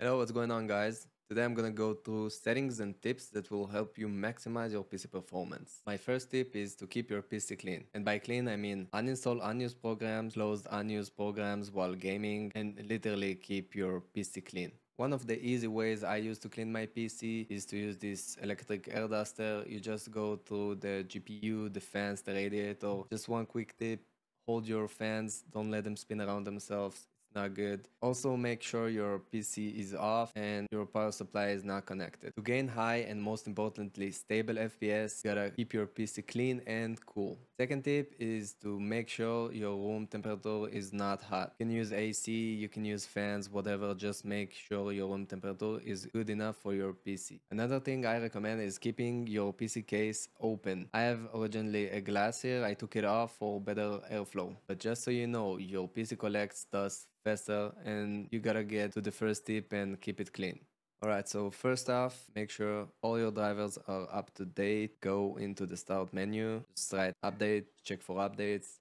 Hello, what's going on guys? Today I'm gonna go through settings and tips that will help you maximize your PC performance. My first tip is to keep your PC clean. And by clean I mean uninstall unused programs, close unused programs while gaming, and literally keep your PC clean. One of the easy ways I use to clean my PC is to use this electric air duster. You just go through the GPU, the fans, the radiator. Just one quick tip, hold your fans, don't let them spin around themselves not good. Also make sure your PC is off and your power supply is not connected. To gain high and most importantly stable FPS, you gotta keep your PC clean and cool. Second tip is to make sure your room temperature is not hot. You can use AC, you can use fans, whatever, just make sure your room temperature is good enough for your PC. Another thing I recommend is keeping your PC case open. I have originally a glass here, I took it off for better airflow. But just so you know, your PC collects dust faster and you gotta get to the first tip and keep it clean. Alright, so first off, make sure all your drivers are up to date. Go into the start menu, just write update, check for updates.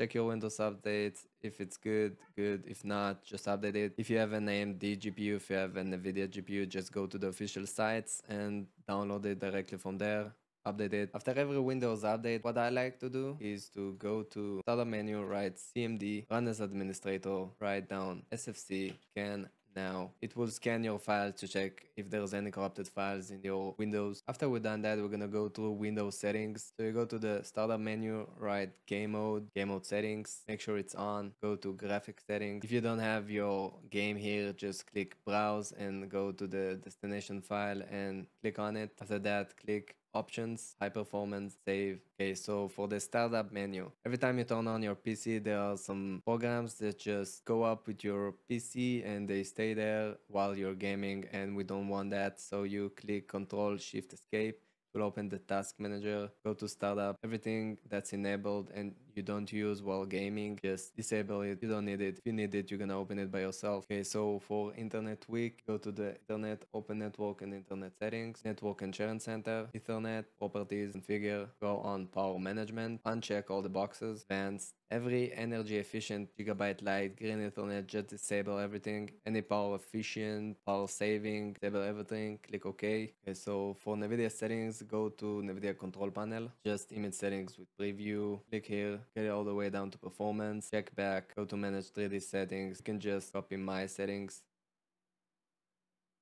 Check your Windows updates. If it's good, good. If not, just update it. If you have an AMD GPU, if you have an NVIDIA GPU, just go to the official sites and download it directly from there update it. After every Windows update, what I like to do is to go to startup menu, write CMD, run as administrator, write down SFC, can now. It will scan your files to check if there's any corrupted files in your windows. After we've done that we're gonna go to windows settings. So you go to the startup menu write game mode game mode settings make sure it's on go to graphic settings. If you don't have your game here just click browse and go to the destination file and click on it. After that click options, high performance, save. Okay, so for the startup menu, every time you turn on your PC, there are some programs that just go up with your PC and they stay there while you're gaming and we don't want that. So you click Control Shift Escape will open the task manager, go to startup, everything that's enabled and you don't use while gaming, just disable it. You don't need it. If you need it, you're gonna open it by yourself. Okay, so for Internet Week, go to the Internet, open network and Internet settings, network and sharing center, Ethernet, properties, configure, go on power management, uncheck all the boxes, advanced, every energy efficient Gigabit Lite, green Ethernet, just disable everything. Any power efficient, power saving, disable everything, click OK. Okay, so for NVIDIA settings, go to NVIDIA control panel, just image settings with preview, click here, get it all the way down to performance, check back, go to manage 3D settings, you can just copy my settings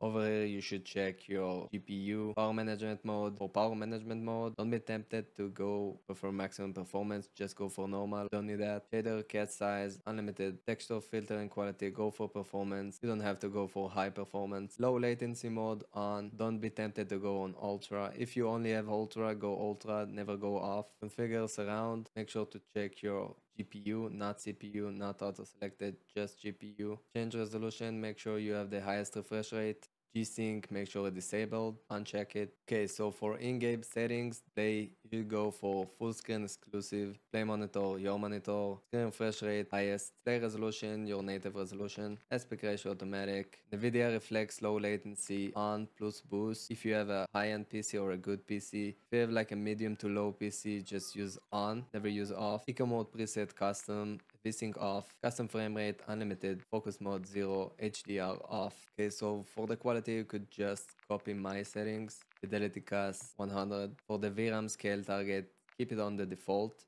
over here, you should check your GPU power management mode. For power management mode, don't be tempted to go for maximum performance. Just go for normal. Don't need that. Shader, cache size, unlimited. Texture, filter, and quality. Go for performance. You don't have to go for high performance. Low latency mode on. Don't be tempted to go on ultra. If you only have ultra, go ultra. Never go off. Configure surround. Make sure to check your GPU, not CPU, not auto selected, just GPU. Change resolution, make sure you have the highest refresh rate. G-Sync, make sure it's disabled, uncheck it. Okay, so for in-game settings, they you go for full screen exclusive, play monitor, your monitor, screen refresh rate, highest, play resolution, your native resolution, aspect ratio automatic, NVIDIA Reflex low latency, on plus boost. If you have a high-end PC or a good PC, if you have like a medium to low PC, just use on, never use off. Eco mode preset custom, VSync off, custom frame rate unlimited, focus mode 0, HDR off. Okay, so for the quality you could just copy my settings, fidelity CAS 100. For the VRAM scale target, keep it on the default.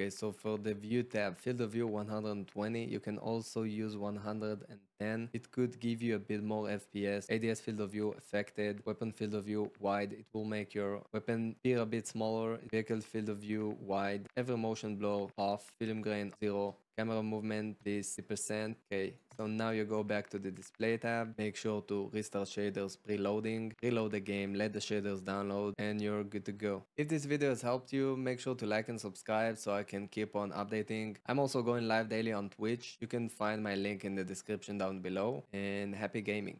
Okay, so for the view tab, field of view 120, you can also use 110. It could give you a bit more FPS. ADS field of view affected, weapon field of view wide. It will make your weapon appear a bit smaller. Vehicle field of view wide. Every motion blur off. Film grain 0. Camera movement please 60%. Okay, so now you go back to the display tab. Make sure to restart shaders preloading. Reload the game, let the shaders download and you're good to go. If this video has helped you, make sure to like and subscribe so I can keep on updating. I'm also going live daily on Twitch. You can find my link in the description down below and happy gaming.